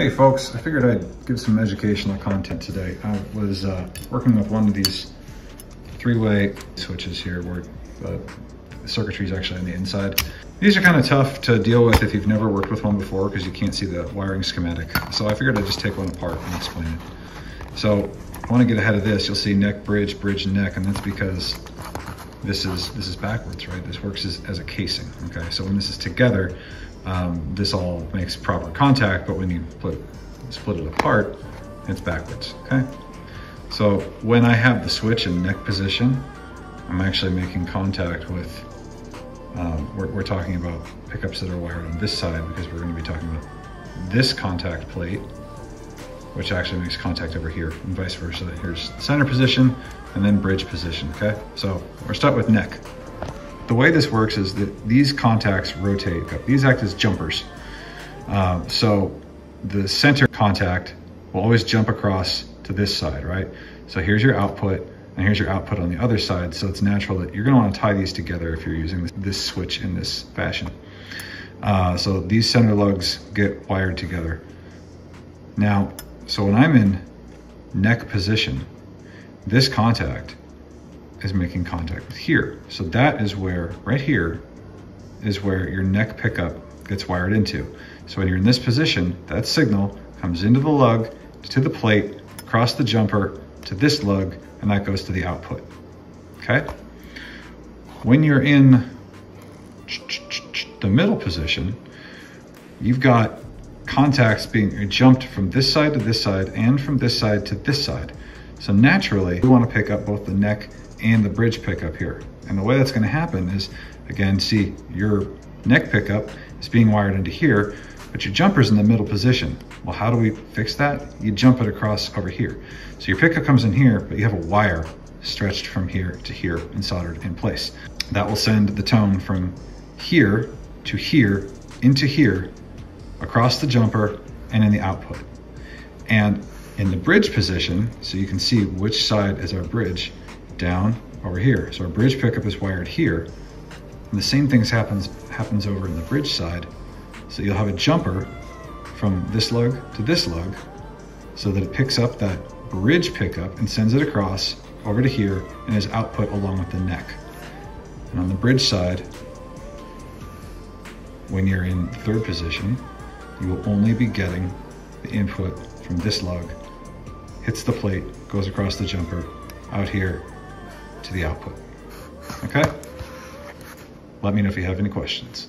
Hey folks, I figured I'd give some educational content today. I was uh, working with one of these three-way switches here where the circuitry is actually on the inside. These are kind of tough to deal with if you've never worked with one before because you can't see the wiring schematic. So I figured I'd just take one apart and explain it. So I want to get ahead of this. You'll see neck, bridge, bridge, neck, and that's because this is this is backwards, right? This works as, as a casing, okay? So when this is together, um, this all makes proper contact, but when you put, split it apart, it's backwards, okay? So when I have the switch in neck position, I'm actually making contact with, um, we're, we're talking about pickups that are wired on this side because we're gonna be talking about this contact plate, which actually makes contact over here and vice versa. Here's center position and then bridge position, okay? So we'll start with neck. The way this works is that these contacts rotate. These act as jumpers. Uh, so the center contact will always jump across to this side, right? So here's your output and here's your output on the other side. So it's natural that you're gonna wanna tie these together if you're using this, this switch in this fashion. Uh, so these center lugs get wired together. Now, so when I'm in neck position, this contact is making contact with here. So that is where, right here, is where your neck pickup gets wired into. So when you're in this position, that signal comes into the lug, to the plate, across the jumper, to this lug, and that goes to the output, okay? When you're in the middle position, you've got contacts being jumped from this side to this side and from this side to this side. So naturally, we wanna pick up both the neck and the bridge pickup here. And the way that's gonna happen is, again, see your neck pickup is being wired into here, but your jumper's in the middle position. Well, how do we fix that? You jump it across over here. So your pickup comes in here, but you have a wire stretched from here to here and soldered in place. That will send the tone from here to here into here, across the jumper and in the output. And in the bridge position, so you can see which side is our bridge, down over here. So our bridge pickup is wired here. And the same thing happens, happens over in the bridge side. So you'll have a jumper from this lug to this lug so that it picks up that bridge pickup and sends it across over to here and is output along with the neck. And on the bridge side, when you're in third position, you will only be getting the input from this lug, hits the plate, goes across the jumper, out here, to the output. Okay? Let me know if you have any questions.